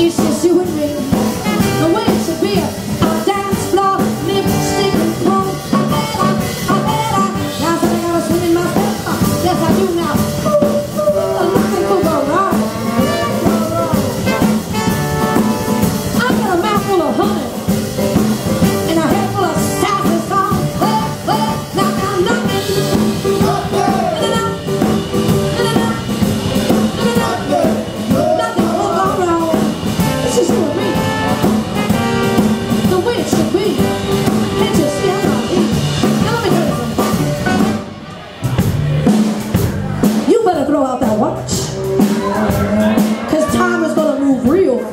It's just you and me.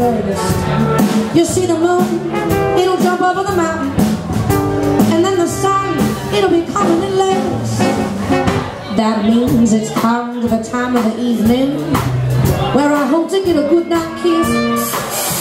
You see the moon, it'll jump over the mountain. And then the sun, it'll be coming in layers. That means it's come to the time of the evening where I hope to get a good night kiss.